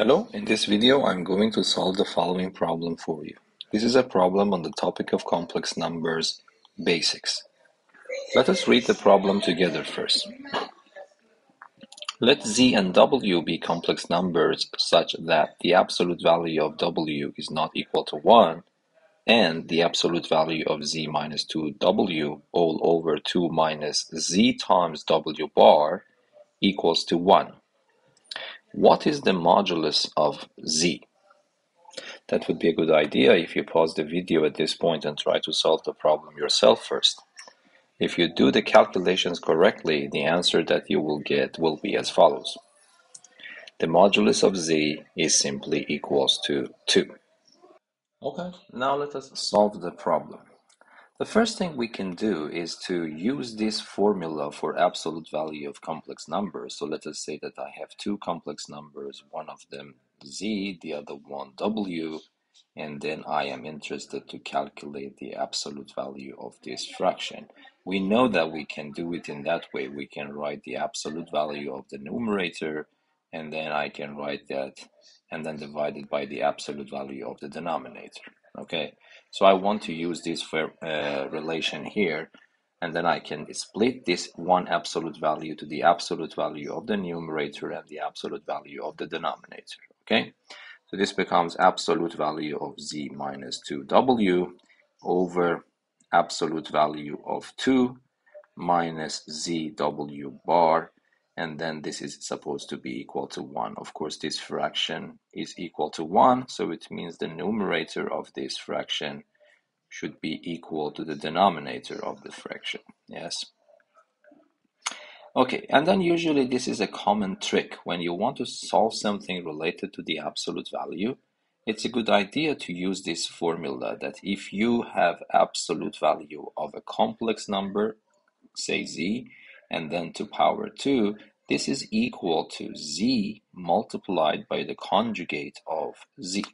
Hello, in this video I'm going to solve the following problem for you. This is a problem on the topic of complex numbers basics. Let us read the problem together first. Let z and w be complex numbers such that the absolute value of w is not equal to 1 and the absolute value of z minus 2w all over 2 minus z times w bar equals to 1. What is the modulus of z? That would be a good idea if you pause the video at this point and try to solve the problem yourself first. If you do the calculations correctly, the answer that you will get will be as follows. The modulus of z is simply equals to 2. Okay, now let us solve the problem. The first thing we can do is to use this formula for absolute value of complex numbers. So let us say that I have two complex numbers, one of them z, the other one w, and then I am interested to calculate the absolute value of this fraction. We know that we can do it in that way. We can write the absolute value of the numerator, and then I can write that and then divide it by the absolute value of the denominator. Okay, so I want to use this for, uh, relation here, and then I can split this one absolute value to the absolute value of the numerator and the absolute value of the denominator. Okay, so this becomes absolute value of z minus 2w over absolute value of 2 minus zw bar and then this is supposed to be equal to 1. Of course, this fraction is equal to 1, so it means the numerator of this fraction should be equal to the denominator of the fraction, yes? Okay, and then usually this is a common trick. When you want to solve something related to the absolute value, it's a good idea to use this formula that if you have absolute value of a complex number, say z, and then to power 2, this is equal to z multiplied by the conjugate of z.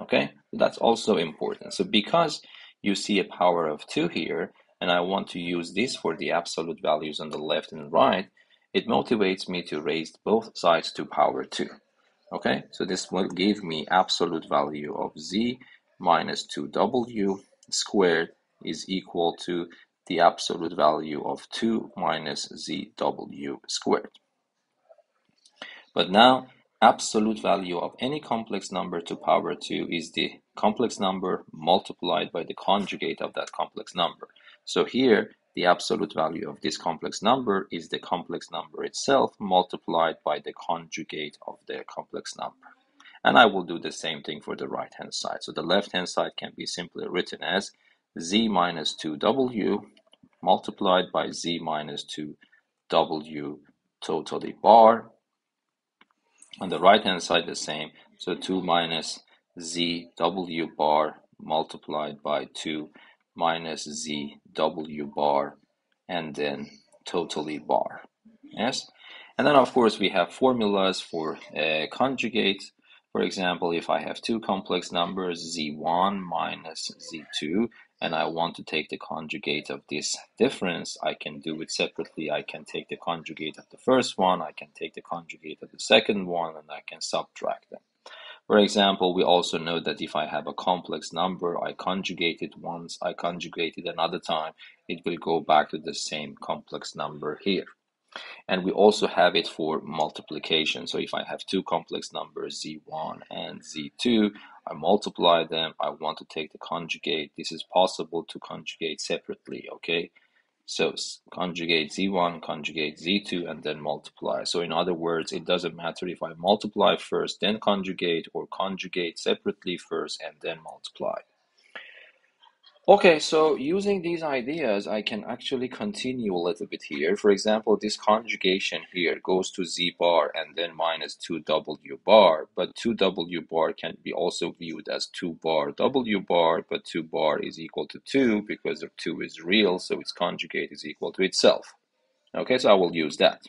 Okay, that's also important. So because you see a power of 2 here, and I want to use this for the absolute values on the left and right, it motivates me to raise both sides to power 2. Okay, so this will give me absolute value of z minus 2w squared is equal to the absolute value of 2 minus zw squared. But now, absolute value of any complex number to power 2 is the complex number multiplied by the conjugate of that complex number. So here, the absolute value of this complex number is the complex number itself multiplied by the conjugate of the complex number. And I will do the same thing for the right hand side. So the left hand side can be simply written as z minus 2w multiplied by z minus 2w totally bar. On the right hand side the same, so 2 minus zw bar multiplied by 2 minus zw bar and then totally bar. Yes? And then of course we have formulas for uh, conjugate. For example, if I have two complex numbers, z1 minus z2, and I want to take the conjugate of this difference, I can do it separately. I can take the conjugate of the first one, I can take the conjugate of the second one, and I can subtract them. For example, we also know that if I have a complex number, I conjugate it once, I conjugate it another time, it will go back to the same complex number here. And we also have it for multiplication. So if I have two complex numbers, z1 and z2, I multiply them. I want to take the conjugate. This is possible to conjugate separately, okay? So conjugate z1, conjugate z2, and then multiply. So in other words, it doesn't matter if I multiply first, then conjugate, or conjugate separately first, and then multiply. Okay, so using these ideas, I can actually continue a little bit here. For example, this conjugation here goes to z bar and then minus 2w bar, but 2w bar can be also viewed as 2 bar w bar, but 2 bar is equal to 2 because of 2 is real, so its conjugate is equal to itself. Okay, so I will use that.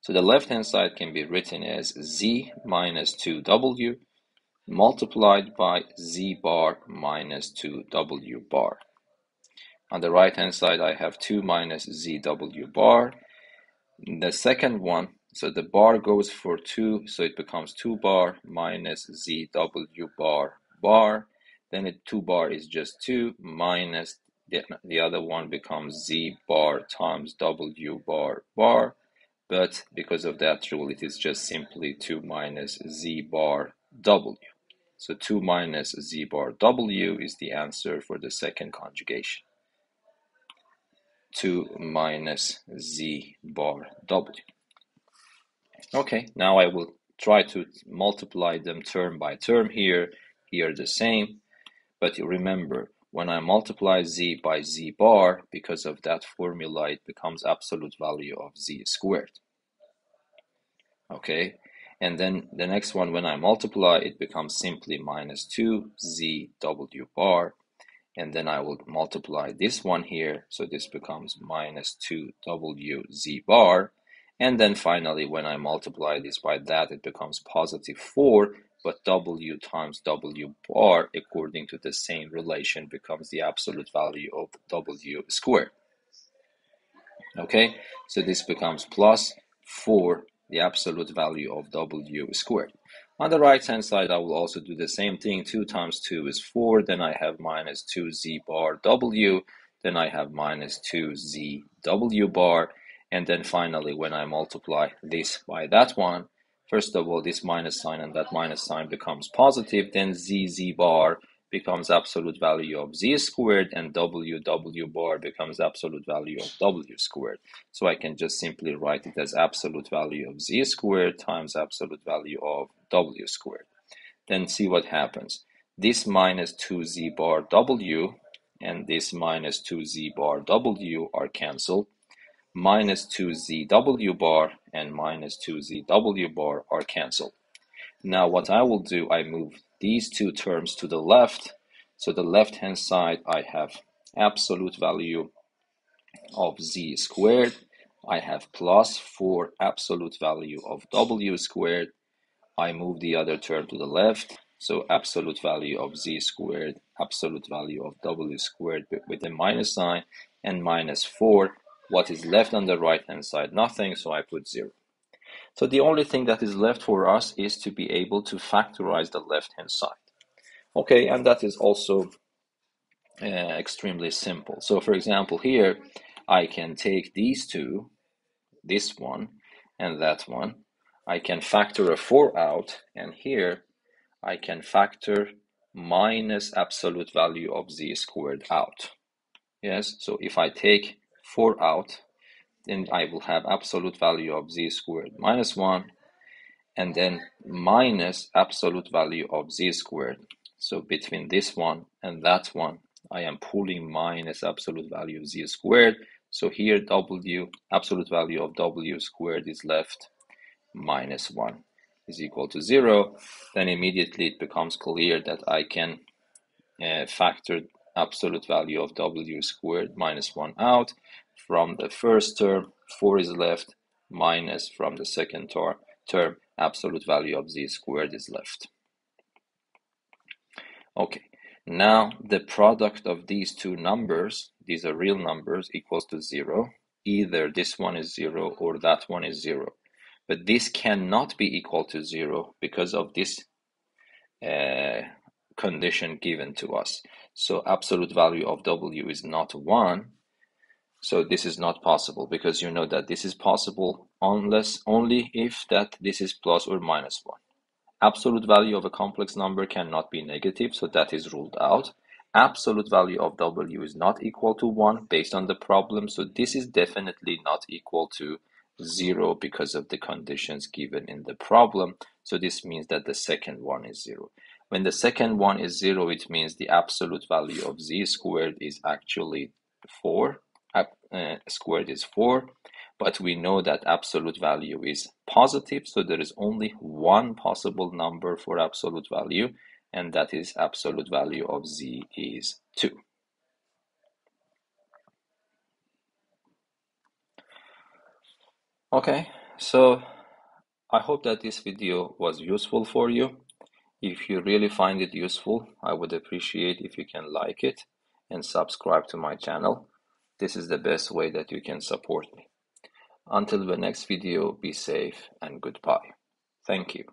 So the left-hand side can be written as z minus 2w multiplied by z bar minus 2w bar. On the right hand side, I have 2 minus zw bar. The second one, So the bar goes for 2, so it becomes 2 bar minus zw bar bar. Then it 2 bar is just 2 minus the, the other one becomes z bar times w bar bar. But because of that rule, it is just simply 2 minus z bar w. So 2 minus z bar w is the answer for the second conjugation. 2 minus z bar w. Okay, now I will try to multiply them term by term here. Here the same, but remember, when I multiply z by z bar, because of that formula, it becomes absolute value of z squared. Okay, and then the next one, when I multiply, it becomes simply minus 2zw bar. And then I will multiply this one here. So this becomes minus 2wz bar. And then finally, when I multiply this by that, it becomes positive 4. But w times w bar, according to the same relation, becomes the absolute value of w squared. Okay, so this becomes plus 4 the absolute value of w squared. On the right hand side, I will also do the same thing. 2 times 2 is 4. Then I have minus 2z bar w. Then I have minus 2z w bar. And then finally, when I multiply this by that one, first of all, this minus sign and that minus sign becomes positive. Then z z bar becomes absolute value of z squared and w w bar becomes absolute value of w squared. So I can just simply write it as absolute value of z squared times absolute value of w squared. Then see what happens. This minus 2z bar w and this minus 2z bar w are cancelled. Minus 2z w bar and minus 2z w bar are cancelled. Now what I will do, I move these two terms to the left. So the left hand side, I have absolute value of z squared. I have plus 4 absolute value of w squared. I move the other term to the left. So absolute value of z squared, absolute value of w squared with a minus sign, and minus 4. What is left on the right hand side? Nothing, so I put 0. So the only thing that is left for us is to be able to factorize the left-hand side. Okay, and that is also uh, extremely simple. So for example, here I can take these two, this one and that one. I can factor a 4 out, and here I can factor minus absolute value of z squared out. Yes, so if I take 4 out, then I will have absolute value of z squared minus 1 and then minus absolute value of z squared. So between this one and that one, I am pulling minus absolute value of z squared. So here w, absolute value of w squared is left minus 1 is equal to 0. Then immediately it becomes clear that I can uh, factor absolute value of w squared minus 1 out from the first term, 4 is left, minus from the second ter term, absolute value of z squared is left. Okay, now the product of these two numbers, these are real numbers, equals to 0. Either this one is 0 or that one is 0. But this cannot be equal to 0 because of this uh, condition given to us. So absolute value of w is not 1, so this is not possible because you know that this is possible unless only if that this is plus or minus 1. Absolute value of a complex number cannot be negative, so that is ruled out. Absolute value of w is not equal to 1 based on the problem, so this is definitely not equal to 0 because of the conditions given in the problem. So this means that the second one is 0. When the second one is 0, it means the absolute value of z squared is actually 4 uh, Uh, squared is 4 but we know that absolute value is positive so there is only one possible number for absolute value and that is absolute value of z is 2 okay so i hope that this video was useful for you. If you really find it useful i would appreciate if you can like it and subscribe to my channel this is the best way that you can support me. Until the next video, be safe and goodbye. Thank you.